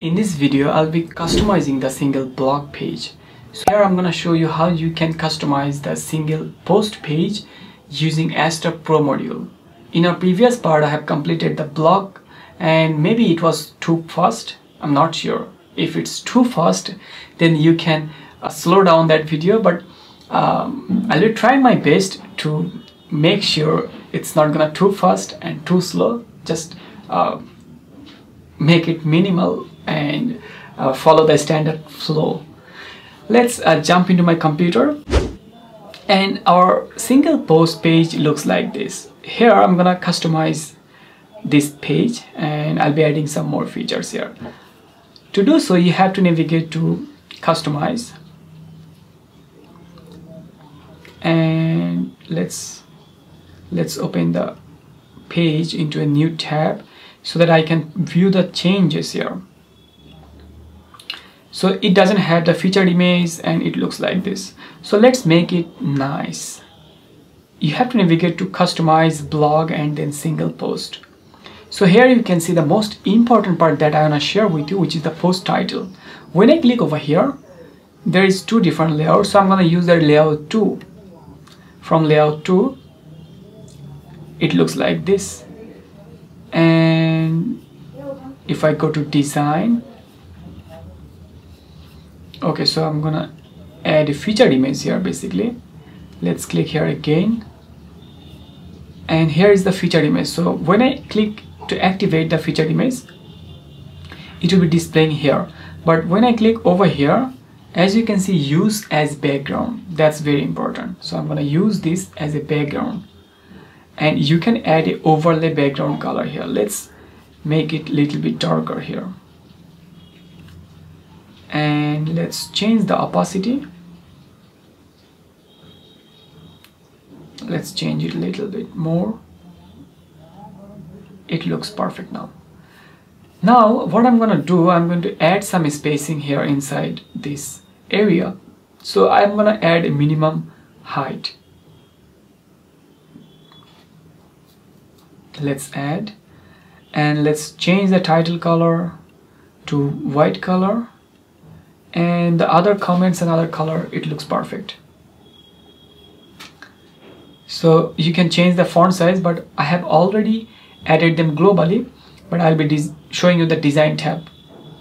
In this video, I'll be customizing the single blog page. So here I'm gonna show you how you can customize the single post page using Astra Pro module. In our previous part, I have completed the blog and maybe it was too fast. I'm not sure. If it's too fast, then you can uh, slow down that video, but um, I will try my best to make sure it's not gonna too fast and too slow. Just uh, make it minimal and uh, follow the standard flow. Let's uh, jump into my computer and our single post page looks like this. Here I'm gonna customize this page and I'll be adding some more features here. To do so you have to navigate to customize and let's let's open the page into a new tab so that I can view the changes here so it doesn't have the featured image and it looks like this. So let's make it nice. You have to navigate to customize blog and then single post. So here you can see the most important part that I want to share with you which is the post title. When I click over here there is two different layouts. So I'm going to use the layout 2 from layout 2 it looks like this. And if I go to design okay so I'm gonna add a featured image here basically. Let's click here again. And here is the featured image. So when I click to activate the featured image it will be displaying here. But when I click over here as you can see use as background. That's very important. So I'm gonna use this as a background. And you can add a overlay background color here. Let's make it a little bit darker here and let's change the opacity. Let's change it a little bit more. It looks perfect now. Now what I'm gonna do I'm going to add some spacing here inside this area. So I'm gonna add a minimum height. Let's add. And let's change the title color to white color and the other comments another color it looks perfect. So you can change the font size but I have already added them globally but I'll be showing you the design tab.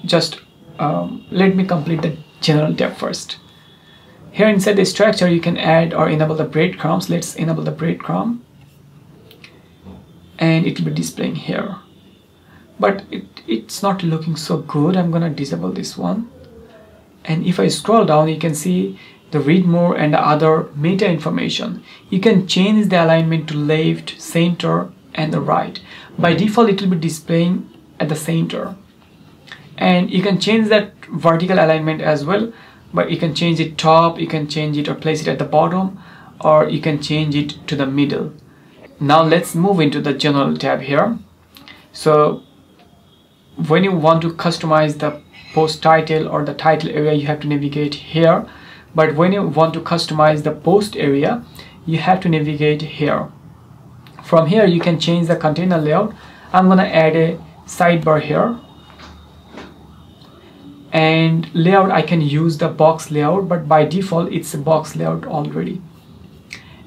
Just um, let me complete the general tab first. Here inside the structure you can add or enable the breadcrumbs. Let's enable the breadcrumb. And it will be displaying here. But it, it's not looking so good. I'm gonna disable this one and if I scroll down you can see the read more and the other meta information. You can change the alignment to left center and the right. By mm-hmm. default it will be displaying at the center. And you can change that vertical alignment as well but you can change it top you can change it or place it at the bottom or you can change it to the middle. Now let's move into the general tab here. So when you want to customize the post title or the title area you have to navigate here. But when you want to customize the post area you have to navigate here. From here you can change the container layout. I'm gonna add a sidebar here. And layout I can use the box layout but by default it's a box layout already.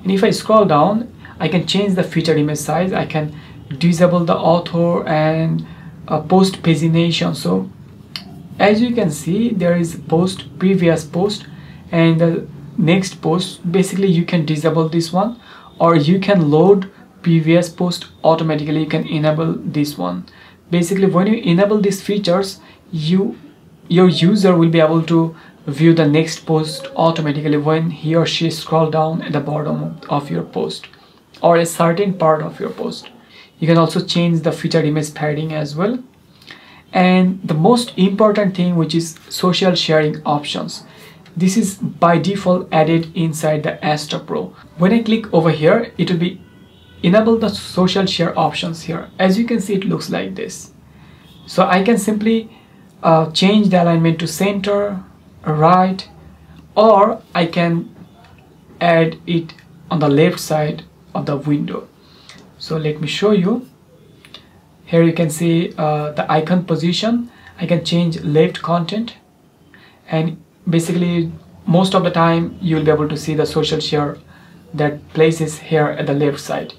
And if I scroll down I can change the featured image size. I can disable the author and uh, post pagination so as you can see there is post previous post and the next post. Basically you can disable this one or you can load previous post automatically. You can enable this one. Basically when you enable these features you your user will be able to view the next post automatically when he or she scroll down at the bottom of your post or a certain part of your post you can also change the featured image padding as well. And the most important thing which is social sharing options. This is by default added inside the Astra Pro. When I click over here it will be enable the social share options here. As you can see it looks like this. So I can simply uh, change the alignment to center right or I can add it on the left side of the window so let me show you. Here you can see uh, the icon position. I can change left content. And basically most of the time you'll be able to see the social share that places here at the left side.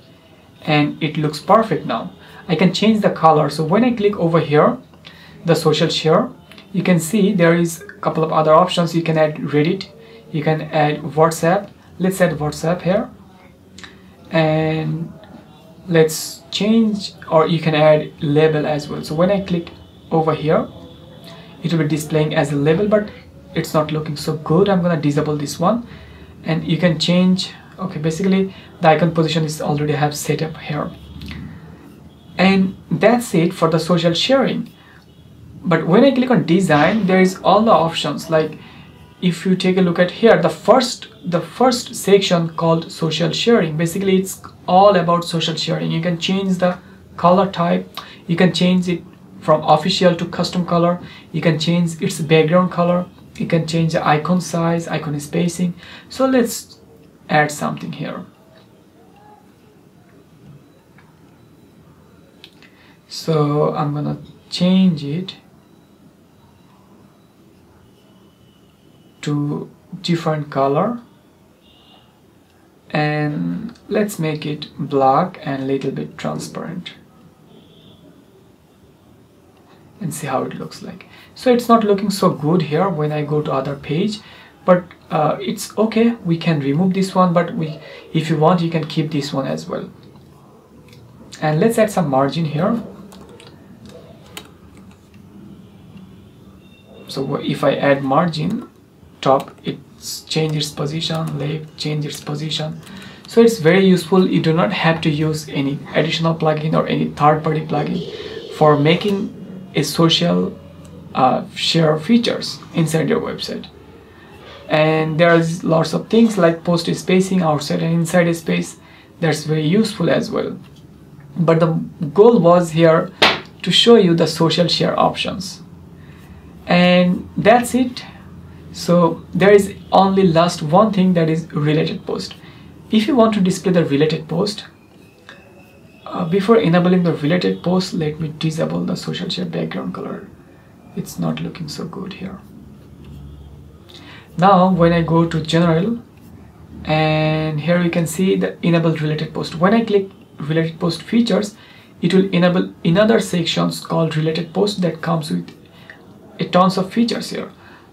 And it looks perfect now. I can change the color. So when I click over here the social share you can see there is a couple of other options. You can add Reddit. You can add WhatsApp. Let's add WhatsApp here. And let's change or you can add label as well. So when I click over here it will be displaying as a label but it's not looking so good. I'm gonna disable this one. And you can change okay basically the icon position is already have set up here. And that's it for the social sharing. But when I click on design there is all the options. Like if you take a look at here the first the first section called social sharing basically it's all about social sharing. You can change the color type. You can change it from official to custom color. You can change its background color. You can change the icon size icon spacing. So let's add something here. So I'm gonna change it to different color and let's make it black and a little bit transparent. And see how it looks like. So it's not looking so good here when I go to other page but uh, it's okay. We can remove this one but we if you want you can keep this one as well. And let's add some margin here. So if I add margin top it changes position left changes position. So it's very useful. You do not have to use any additional plugin or any third-party plugin for making a social uh, share features inside your website. And there's lots of things like post spacing outside and inside space. That's very useful as well. But the goal was here to show you the social share options. And that's it so there is only last one thing that is related post. If you want to display the related post uh, before enabling the related post let me disable the social share background color. It's not looking so good here. Now when I go to general and here you can see the enable related post. When I click related post features it will enable another sections called related post that comes with a tons of features here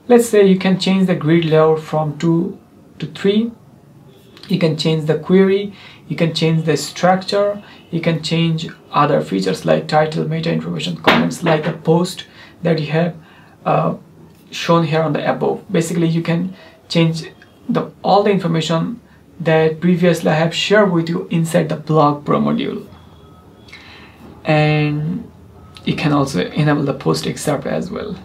let's say you can change the grid layout from 2 to 3 you can change the query. You can change the structure. You can change other features like title meta information comments like the post that you have uh, shown here on the above. Basically you can change the all the information that previously I have shared with you inside the blog pro module. And you can also enable the post excerpt as well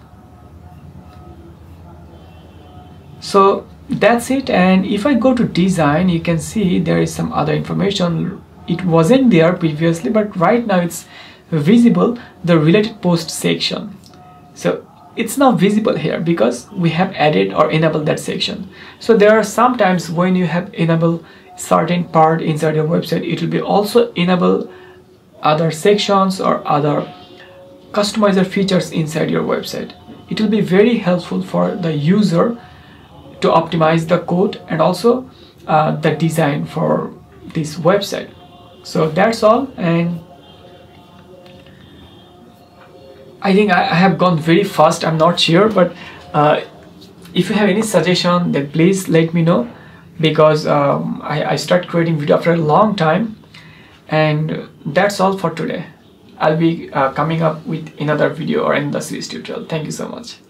so that's it. And if I go to design you can see there is some other information. It wasn't there previously but right now it's visible the related post section. So it's now visible here because we have added or enabled that section. So there are sometimes when you have enabled certain part inside your website it will be also enable other sections or other customizer features inside your website. It will be very helpful for the user to optimize the code and also uh, the design for this website. So that's all and I think I, have gone very fast I'm not sure but uh, if you have any suggestion then please let me know because um, I, I start creating video after a long time and that's all for today. I'll be uh, coming up with another video or in the series tutorial. Thank you so much